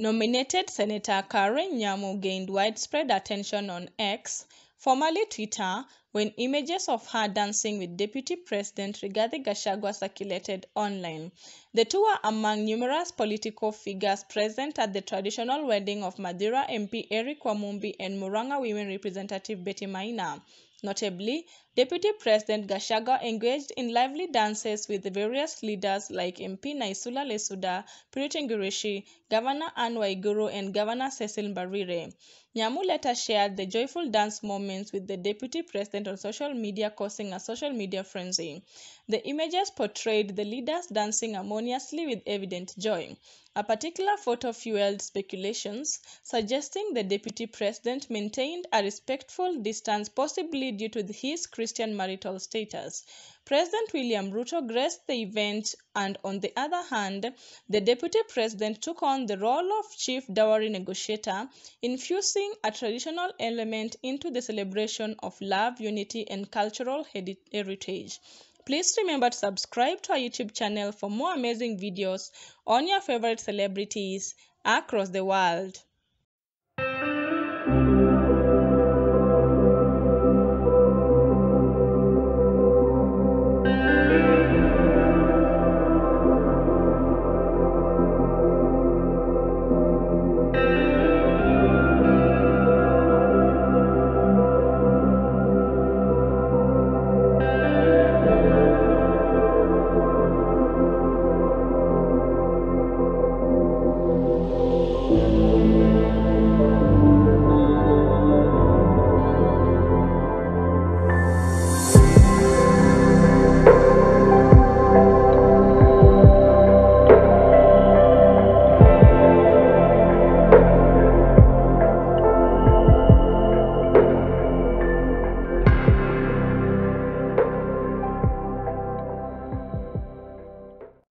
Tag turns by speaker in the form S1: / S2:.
S1: Nominated Senator Karen Nyamu gained widespread attention on X, formerly Twitter, when images of her dancing with Deputy President Rigathi Gachagua circulated online. The two were among numerous political figures present at the traditional wedding of Mathira MP Eric Wamumbi and Murang'a Women Representative Betty Maina. Notably, Deputy President Gachagua engaged in lively dances with various leaders like MP Naisula Lesuda, Purity Ngirici, Governor Anne Waiguru, and Governor Cecil Mbarire. Nyamu later shared the joyful dance moments with the Deputy President on social media, causing a social media frenzy. The images portrayed the leaders dancing harmoniously with evident joy. A particular photo fueled speculations, suggesting the deputy president maintained a respectful distance, possibly due to his Christian marital status. President William Ruto graced the event, and on the other hand, the deputy president took on the role of chief dowry negotiator, infusing a traditional element into the celebration of love, unity, and cultural heritage. Please remember to subscribe to our YouTube channel for more amazing videos on your favorite celebrities across the world.